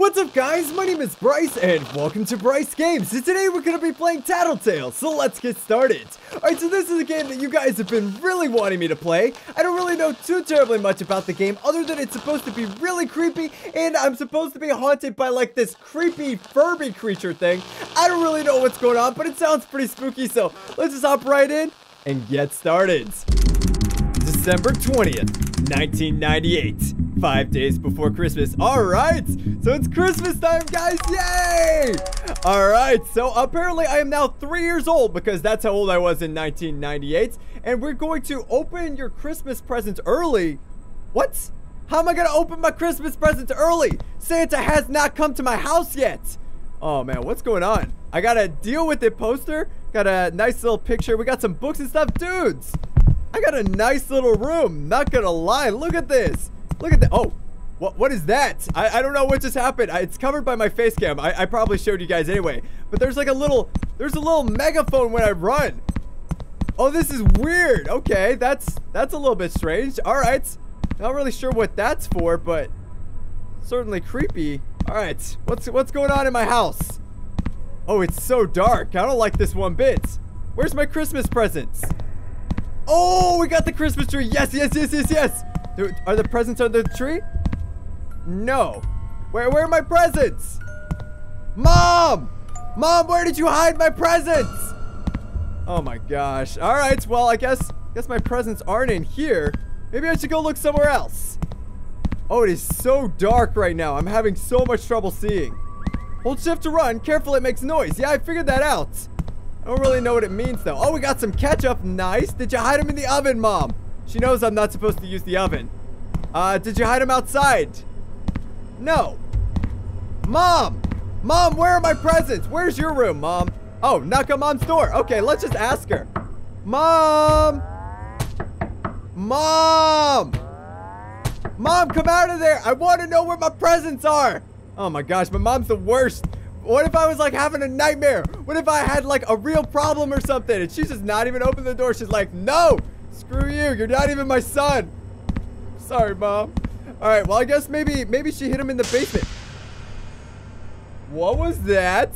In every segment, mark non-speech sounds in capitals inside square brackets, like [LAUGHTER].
What's up guys, my name is Bryce and welcome to Bryce Games and today we're going to be playing Tattletail, so let's get started. Alright, so this is a game that you guys have been really wanting me to play. I don't really know too terribly much about the game other than it's supposed to be really creepy and I'm supposed to be haunted by like this creepy Furby creature thing. I don't really know what's going on, but it sounds pretty spooky, so let's just hop right in and get started. December 20th, 1998 five days before Christmas. All right, so it's Christmas time, guys. Yay! All right, so apparently I am now three years old because that's how old I was in 1998. And we're going to open your Christmas presents early. What? How am I going to open my Christmas presents early? Santa has not come to my house yet. Oh, man, what's going on? I got a deal with it poster. Got a nice little picture. We got some books and stuff. Dudes, I got a nice little room. Not gonna lie. Look at this. Look at that. Oh, what, what is that? I, I don't know what just happened. I, it's covered by my face cam. I, I probably showed you guys anyway. But there's like a little, there's a little megaphone when I run. Oh, this is weird. Okay, that's, that's a little bit strange. All right. Not really sure what that's for, but certainly creepy. All right, what's, what's going on in my house? Oh, it's so dark. I don't like this one bit. Where's my Christmas presents? Oh, we got the Christmas tree. Yes, yes, yes, yes, yes. Are the presents under the tree? No. Where, where are my presents? Mom! Mom, where did you hide my presents? Oh my gosh. All right, well, I guess, guess my presents aren't in here. Maybe I should go look somewhere else. Oh, it is so dark right now. I'm having so much trouble seeing. Hold shift to run. Careful, it makes noise. Yeah, I figured that out. I don't really know what it means, though. Oh, we got some ketchup. Nice. Did you hide them in the oven, Mom? She knows I'm not supposed to use the oven. Uh, did you hide them outside? No. Mom! Mom, where are my presents? Where's your room, Mom? Oh, knock on Mom's door. Okay, let's just ask her. Mom! Mom! Mom, come out of there! I want to know where my presents are! Oh my gosh, my mom's the worst. What if I was like having a nightmare? What if I had like a real problem or something and she's just not even opening the door? She's like, no, Screw you. You're not even my son. Sorry, Mom. All right, well, I guess maybe maybe she hit him in the basement. What was that?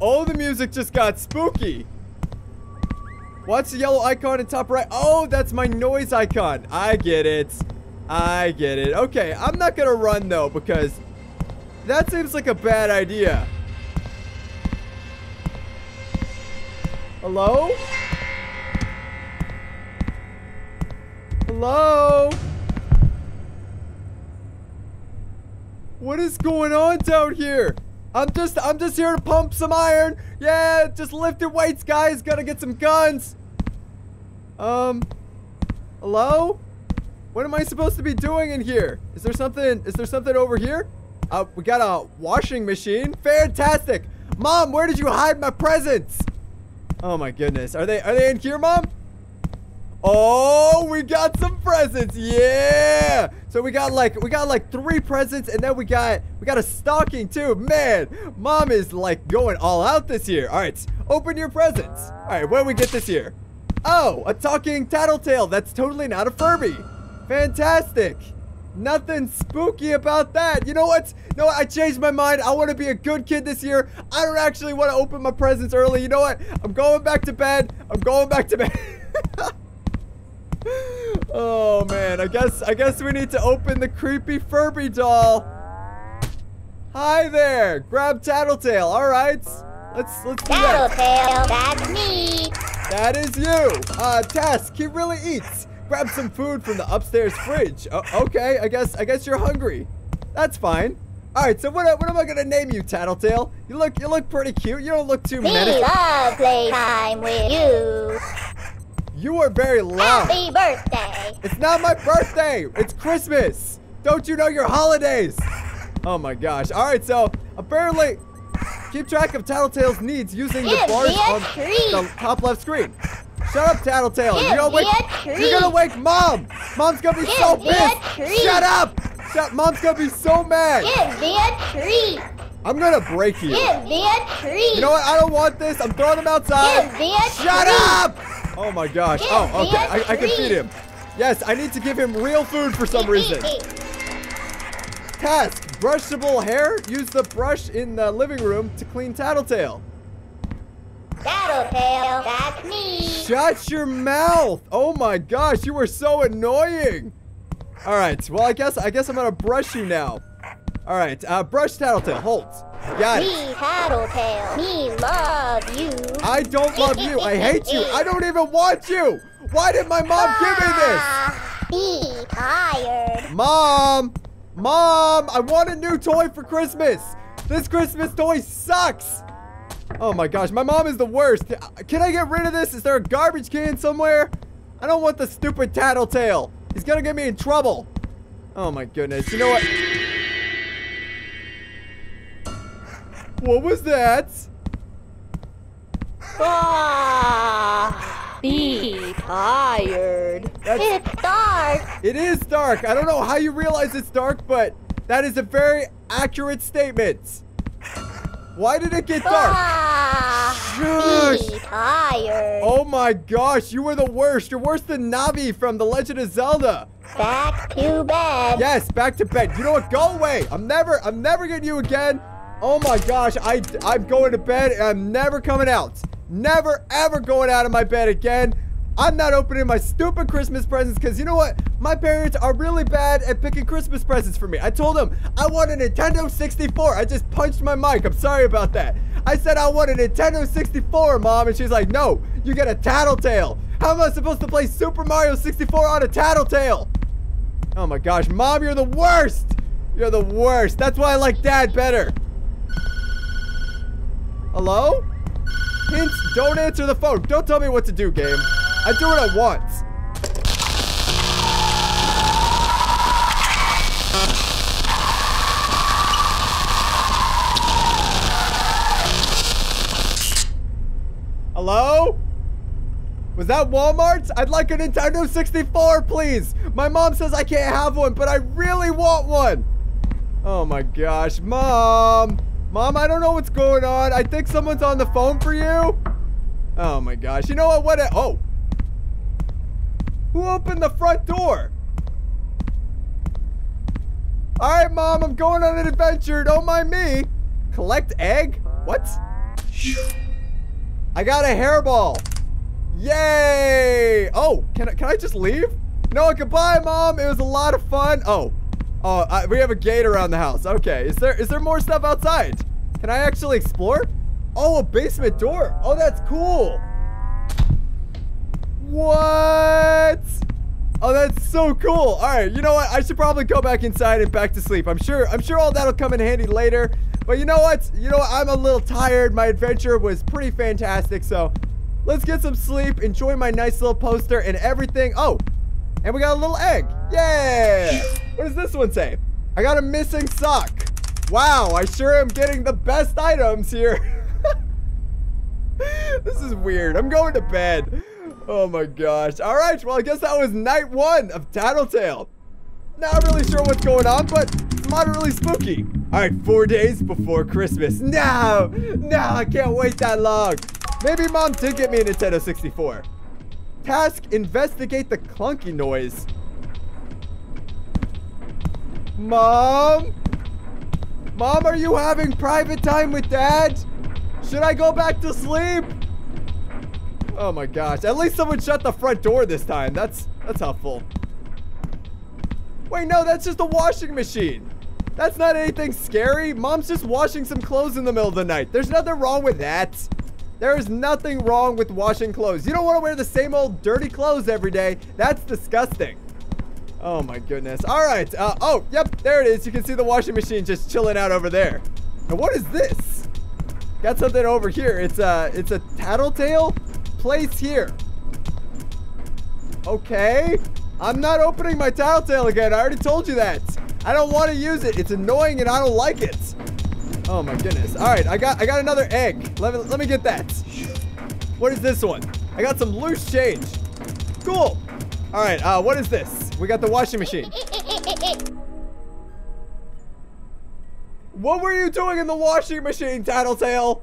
Oh, the music just got spooky. What's the yellow icon in top right? Oh, that's my noise icon. I get it. I get it. Okay, I'm not gonna run though because that seems like a bad idea. Hello? Hello? What is going on down here? I'm just, I'm just here to pump some iron. Yeah, just lifting weights, guys. Gotta get some guns. Um, hello? What am I supposed to be doing in here? Is there something, is there something over here? Uh, we got a washing machine. Fantastic. Mom, where did you hide my presents? Oh my goodness. Are they, are they in here, Mom? Oh, we got some presents. Yeah. So we got like we got like three presents and then we got we got a stocking too. Man, mom is like going all out this year. All right, open your presents. All right, what do we get this year? Oh, a talking tattletail. That's totally not a Furby. Fantastic. Nothing spooky about that. You know what? No, I changed my mind. I want to be a good kid this year. I don't actually want to open my presents early. You know what? I'm going back to bed. I'm going back to bed. [LAUGHS] oh man, I guess I guess we need to open the creepy Furby doll. Hi there, grab Tattletail. All right, let's let's do Tattletail, that. that's me. That is you. Uh, Task, he really eats. Grab some food from the upstairs fridge. Oh, okay, I guess I guess you're hungry. That's fine. All right, so what, what am I gonna name you, Tattletail? You look you look pretty cute. You don't look too menacing. We love playtime with you. You are very loud. Happy birthday. It's not my birthday. It's Christmas. Don't you know your holidays? Oh my gosh. All right, so apparently keep track of Tattletail's needs using Give the bars on treat. the top left screen. Shut up, Tattletail. Give you're gonna wake You're gonna wake mom. Mom's gonna be Give so pissed. Shut up. Shut Mom's gonna be so mad. Give me a treat. I'm gonna break you. Give me a treat. You know what? I don't want this. I'm throwing him outside. Give me a Shut treat. up! Oh my gosh. Give oh, okay. I can feed him. Yes, I need to give him real food for some reason. Task, brushable hair, use the brush in the living room to clean Tattletail. Tattletail, that's me. Shut your mouth! Oh my gosh, you were so annoying! Alright, well I guess I guess I'm gonna brush you now. Alright, uh brush Tattletail, hold. Got it. Me, Tattletail. Me love you. I don't love you. I hate you. I don't even want you. Why did my mom give me this? Ah, Be tired. Mom! Mom! I want a new toy for Christmas! This Christmas toy sucks! Oh my gosh, my mom is the worst. Can I get rid of this? Is there a garbage can somewhere? I don't want the stupid tattletail. He's gonna get me in trouble. Oh my goodness. You know what? What was that? Ah, be tired. That's- It's dark. It is dark. I don't know how you realize it's dark, but that is a very accurate statement. Why did it get dark? Shush. be tired. Oh my gosh, you were the worst. You're worse than Navi from The Legend of Zelda. Back to bed. Yes, back to bed. You know what? Go away. I'm never, I'm never getting you again. Oh my gosh, I, I'm going to bed and I'm never coming out. Never, ever going out of my bed again. I'm not opening my stupid Christmas presents because you know what? My parents are really bad at picking Christmas presents for me. I told them I want a Nintendo 64. I just punched my mic. I'm sorry about that. I said I want a Nintendo 64, Mom, and she's like, no, you get a Tattletail. How am I supposed to play Super Mario 64 on a Tattletail? Oh my gosh, Mom, you're the worst. You're the worst. That's why I like Dad better. Hello? Hints, don't answer the phone. Don't tell me what to do, game. I do what I want. Hello? Was that Walmart? I'd like a Nintendo 64, please. My mom says I can't have one, but I really want one. Oh my gosh, Mom. Mom, I don't know what's going on. I think someone's on the phone for you. Oh my gosh. You know what? What? Oh. Who opened the front door? All right, Mom, I'm going on an adventure. Don't mind me. Collect egg? What? I got a hairball. Yay! Oh, can I, can I just leave? No, goodbye, Mom. It was a lot of fun. Oh, oh, I, we have a gate around the house. Okay, is there is there more stuff outside? Can I actually explore? Oh, a basement door. Oh, that's cool. What? Oh, that's so cool. All right, you know what? I should probably go back inside and back to sleep. I'm sure I'm sure all that'll come in handy later. But you know what? You know what? I'm a little tired. My adventure was pretty fantastic, so let's get some sleep, enjoy my nice little poster and everything. Oh, and we got a little egg. Yeah. What does this one say? I got a missing sock. Wow, I sure am getting the best items here. [LAUGHS] this is weird. I'm going to bed. Oh my gosh. All right, well, I guess that was night one of Tattletail. Not really sure what's going on, but it's moderately spooky. All right, four days before Christmas. No, no, I can't wait that long. Maybe mom did get me a Nintendo 64. Task, investigate the clunky noise. Mom? Mom, are you having private time with dad? Should I go back to sleep? Oh my gosh. At least someone shut the front door this time. That's that's helpful. Wait, no, that's just a washing machine. That's not anything scary. Mom's just washing some clothes in the middle of the night. There's nothing wrong with that. There is nothing wrong with washing clothes. You don't want to wear the same old dirty clothes every day. That's disgusting. Oh my goodness. All right. Uh, oh, yep, there it is. You can see the washing machine just chilling out over there. Now, what is this? Got something over here. It's a, it's a tattletail place here. Okay. I'm not opening my tattletail again. I already told you that. I don't want to use it. It's annoying and I don't like it. Oh my goodness. All right, I got I got another egg. Let me let me get that. What is this one? I got some loose change. Cool. All right, uh, what is this? We got the washing machine. What were you doing in the washing machine, Tattletail?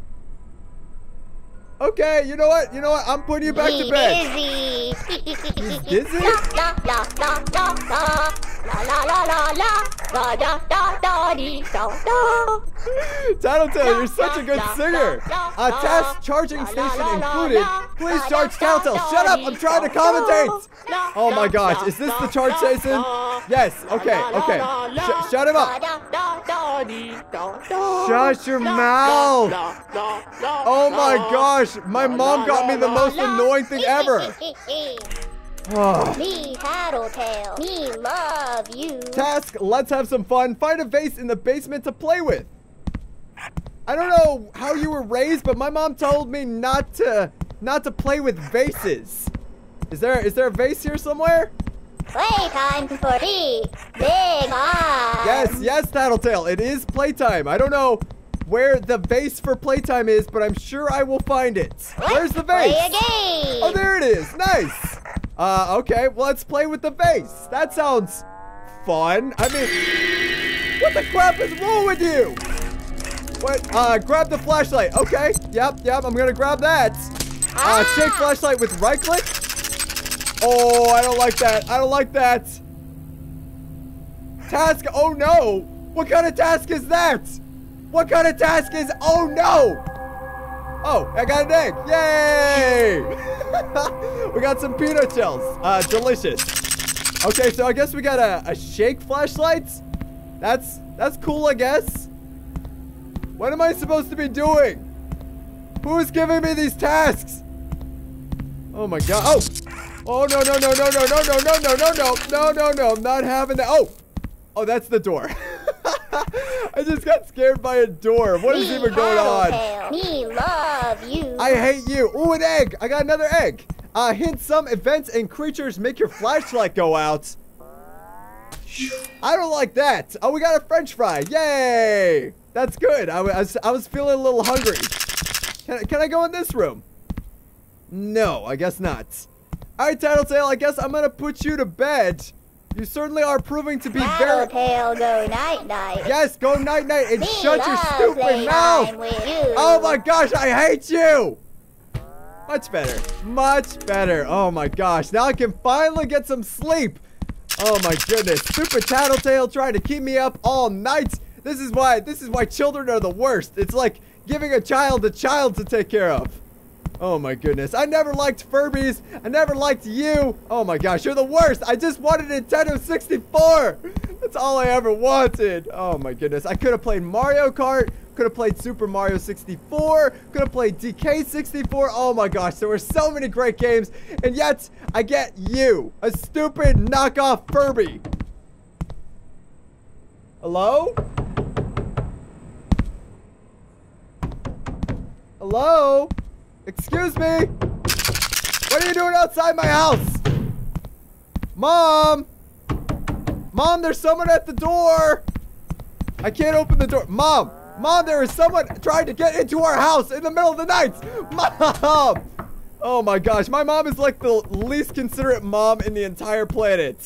Okay, you know what? You know what? I'm putting you back to bed. [LAUGHS] Dizzy. Dizzy? La la la la la la la la la la. Da da da da dee da da. Tattletail, you're such a good singer. A test charging station included. Please charge Tattletail. Shut up, I'm trying to commentate. Oh my gosh, is this the charge station? Yes, okay, okay. Sh shut him up. Shut your mouth. Oh my gosh, my mom got me the most annoying thing ever. [SIGHS] [SIGHS] Me Tattletail. Me love you. Task, let's have some fun. Find a vase in the basement to play with. I don't know how you were raised, but my mom told me not to not to play with vases. Is there is there a vase here somewhere? Playtime for me. Big on. Yes, yes, Tattletail. It is playtime. I don't know where the vase for playtime is, but I'm sure I will find it. Where's the vase? Play a game. Oh, there it is. Nice. Uh, okay. Well, let's play with the vase. That sounds fun. I mean, what the crap is wrong with you? What? Uh, grab the flashlight. Okay. Yep, yep. I'm gonna grab that. Uh, shake Ah. flashlight with right click. Oh, I don't like that. I don't like that. Task. Oh no. What kind of task is that? What kind of task is? Oh no. Oh, I got an egg. Yay! [LAUGHS] we got some peanut shells. Uh, delicious. Okay, so I guess we got a, a shake flashlight. That's that's cool, I guess. What am I supposed to be doing? Who's giving me these tasks? Oh my god. Oh! Oh no no no no no no no no no no no no no no I'm not having that. Oh! Oh that's the door. I just got scared by a door. What is even going on? Me love you. I hate you. Ooh, an egg. I got another egg. Uh, hint some events and creatures make your flashlight go out. I don't like that. Oh, we got a french fry. Yay. That's good. I was, I was feeling a little hungry. Can, can I go in this room? No, I guess not. All right, Tattletail, I guess I'm going to put you to bed. You certainly are proving to be very... Tattletail go night night. Yes, go night-night and Me shut your stupid mouth. You. Oh my gosh, I hate you! Much better. Much better. Oh my gosh. Now I can finally get some sleep. Oh my goodness. Stupid tattletail trying to keep me up all night. This is why this is why children are the worst. It's like giving a child a child to take care of. Oh my goodness. I never liked Furbies. I never liked you. Oh my gosh, you're the worst. I just wanted Nintendo 64. That's all I ever wanted. Oh my goodness. I could have played Mario Kart. Could have played Super Mario 64. Could have played DK 64. Oh my gosh, there were so many great games. And yet, I get you. A stupid knockoff Furby. Hello? Hello? Excuse me? What are you doing outside my house? Mom! Mom, there's someone at the door! I can't open the door. Mom! Mom, there is someone trying to get into our house in the middle of the night! Mom! Oh my gosh, my mom is like the least considerate mom in the entire planet.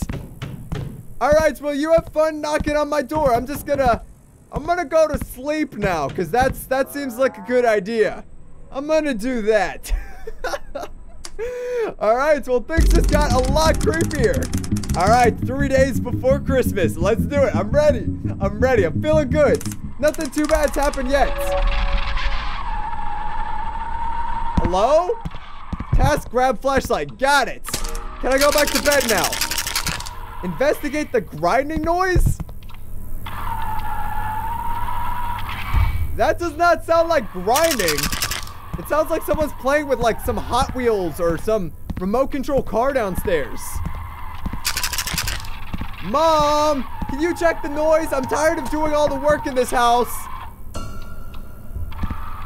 Alright, well you have fun knocking on my door. I'm just gonna I'm gonna go to sleep now, because that's that seems like a good idea. I'm gonna do that. [LAUGHS] Alright, well things just got a lot creepier. Alright, three days before Christmas. Let's do it. I'm ready. I'm ready. I'm feeling good. Nothing too bad's happened yet. Hello? Task grab flashlight. Got it. Can I go back to bed now? Investigate the grinding noise? That does not sound like grinding. It sounds like someone's playing with like some Hot Wheels or some remote control car downstairs. Mom, can you check the noise? I'm tired of doing all the work in this house.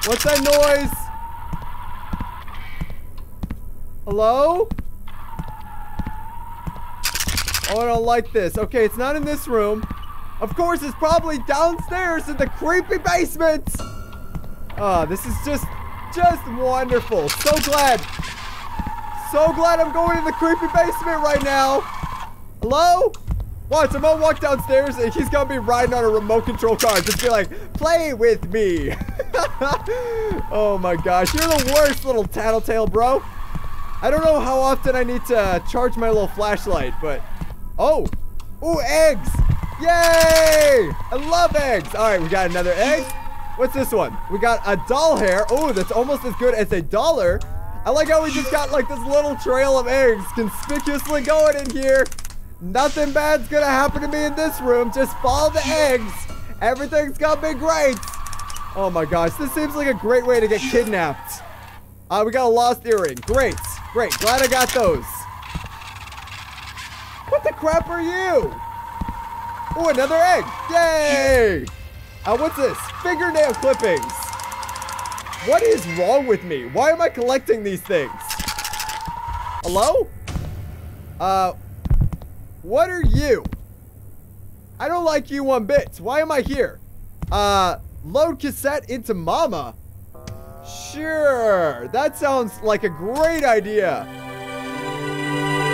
What's that noise? Hello? Oh, I don't like this. Okay, it's not in this room. Of course, it's probably downstairs in the creepy basement. Ah, this is just, just wonderful. So glad. So glad I'm going in the creepy basement right now. Hello? Watch, I'm gonna walk downstairs and he's gonna be riding on a remote control car. Just be like, play with me. [LAUGHS] oh my gosh, you're the worst little tattletail, bro. I don't know how often I need to charge my little flashlight, but... Oh! Ooh, eggs! Yay! I love eggs. All right, we got another egg. What's this one? We got a doll hair. Oh, that's almost as good as a dollar. I like how we just got like this little trail of eggs conspicuously going in here. Nothing bad's gonna happen to me in this room. Just follow the eggs. Everything's gonna be great. Oh my gosh, this seems like a great way to get kidnapped. Uh, we got a lost earring. Great, great. Glad I got those. What the crap are you? Oh, another egg. Yay! Uh, what's this? Fingernail clippings. What is wrong with me? Why am I collecting these things? Hello? Uh, what are you? I don't like you one bit. Why am I here? Uh, load cassette into mama? Sure, that sounds like a great idea.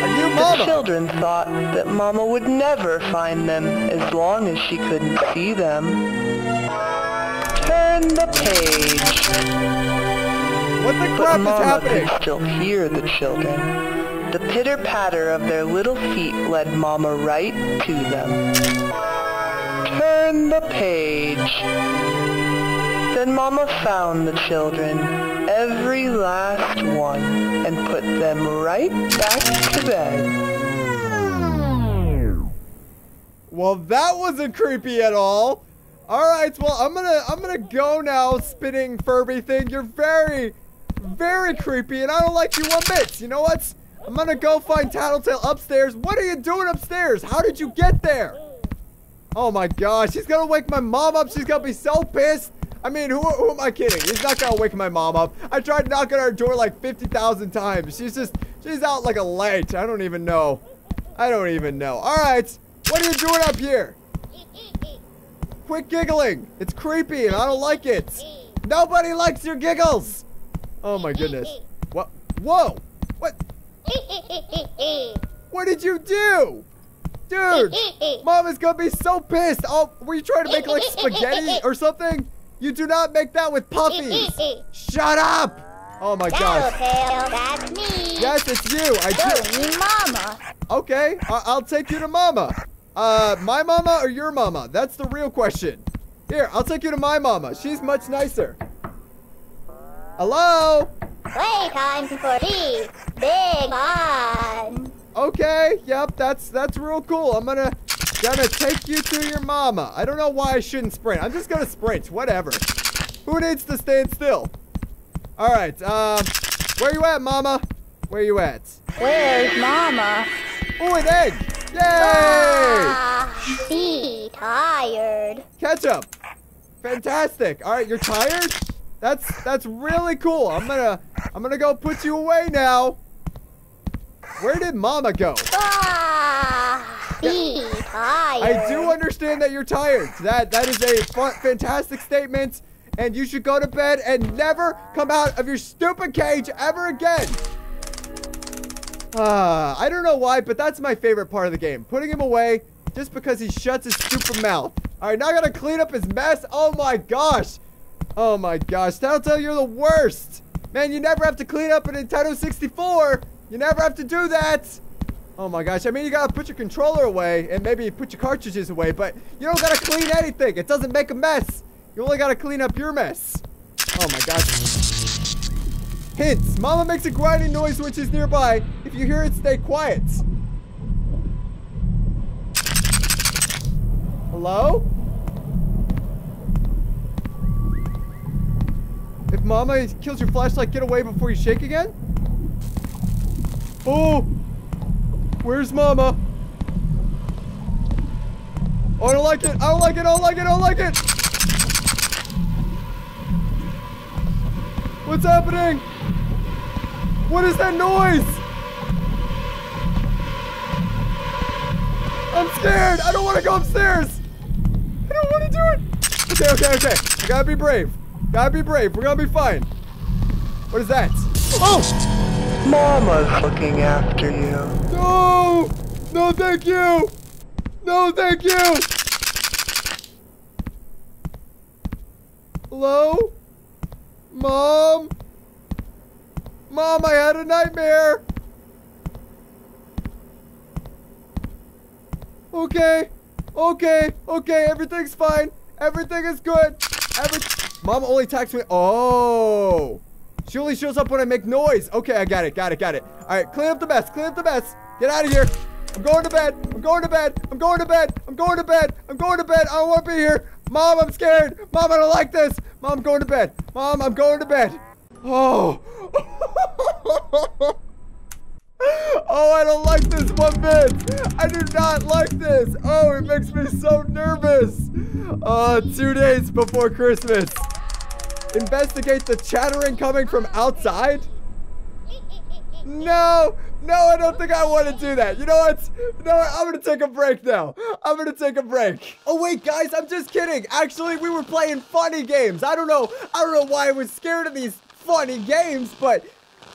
Are The children thought that Mama would never find them as long as she couldn't see them. Turn the page. What the But crap is Mama happening? could still hear the children. The pitter-patter of their little feet led Mama right to them. Turn the page. Then Mama found the children, every last one, and put them right back to bed. Well, that wasn't creepy at all. All right, well, I'm gonna I'm gonna go now, spinning Furby thing. You're very, very creepy, and I don't like you one bit. You know what? I'm gonna go find Tattletail upstairs. What are you doing upstairs? How did you get there? Oh my gosh, he's gonna wake my mom up. She's gonna be so pissed. I mean, who, who am I kidding? He's not gonna wake my mom up. I tried knocking on her door like 50,000 times. She's just, she's out like a light. I don't even know. I don't even know. All right, what are you doing up here? Quit giggling. It's creepy and I don't like it. Nobody likes your giggles. Oh my goodness. What? Whoa. What? What did you do? Dude, mom is gonna be so pissed. Oh, were you trying to make like spaghetti or something? You do not make that with puppies. Shut up. Oh my gosh. That's me. Yes, it's you. I do. Mama. Okay, I- I'll take you to mama. Uh, my mama or your mama? That's the real question. Here, I'll take you to my mama. She's much nicer. Hello? Playtime for me. Big on. Okay, yep, that's that's real cool. I'm gonna gonna take you to your mama. I don't know why I shouldn't sprint. I'm just gonna sprint. Whatever. Who needs to stand still? All right. Um, where you at, mama? Where you at? Where's mama? Oh, an egg! Yay! Ah, be tired. Ketchup. Fantastic. All right, you're tired? That's that's really cool. I'm gonna I'm gonna go put you away now. Where did Mama go? Ah, be tired. I do understand that you're tired. That that is a fun, fantastic statement, and you should go to bed and never come out of your stupid cage ever again. Ah, I don't know why, but that's my favorite part of the game. Putting him away just because he shuts his stupid mouth. All right, now I gotta clean up his mess. Oh my gosh. Oh my gosh, Tattletail, you're the worst. Man, you never have to clean up a Nintendo 64. You never have to do that. Oh my gosh, I mean, you gotta put your controller away and maybe put your cartridges away, but you don't gotta clean anything. It doesn't make a mess. You only gotta clean up your mess. Oh my gosh. Hints. Mama makes a grinding noise when she's nearby. If you hear it, stay quiet. Hello? If Mama kills your flashlight, get away before you shake again? Oh! Where's Mama? Oh, I don't like it. I don't like it. I don't like it. I don't like it. What's happening? What is that noise? I'm scared. I don't want to go upstairs. I don't want to do it. Okay, okay, okay. I gotta be brave. Gotta be brave. We're gonna be fine. What is that? Oh! Mama's looking after you. No! No, thank you! No, thank you! Hello? Mom? Mom, I had a nightmare! Okay. Okay, okay, everything's fine. Everything is good. Every Mom only attacks me. Oh. She only shows up when I make noise. Okay, I got it, got it, got it. All right, clean up the mess, clean up the mess. Get out of here. I'm going to bed. I'm going to bed. I'm going to bed. I'm going to bed. I'm going to bed. I don't want to be here. Mom, I'm scared. Mom, I don't like this. Mom, I'm going to bed. Mom, I'm going to bed. Oh. [LAUGHS] oh, I don't like this one bit. I do not like this. Oh, it makes me so nervous. Uh, two days before Christmas. Investigate the chattering coming from outside? No, no, I don't think I want to do that. You know what? No. I'm going to take a break now. I'm going to take a break. Oh, wait, guys, I'm just kidding. Actually, we were playing funny games. I don't know. I don't know why I was scared of these funny games, but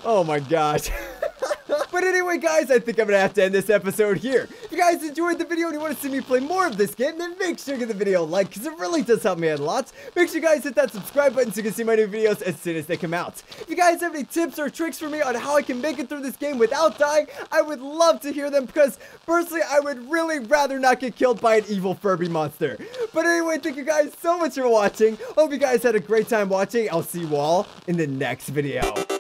oh my gosh. [LAUGHS] but anyway, guys, I think I'm going to have to end this episode here. If you guys enjoyed the video and you want to see me play more of this game, then make sure to give the video a like, because it really does help me out a lot. Make sure you guys hit that subscribe button so you can see my new videos as soon as they come out. If you guys have any tips or tricks for me on how I can make it through this game without dying, I would love to hear them, because personally, I would really rather not get killed by an evil Furby monster. But anyway, thank you guys so much for watching. Hope you guys had a great time watching. I'll see you all in the next video.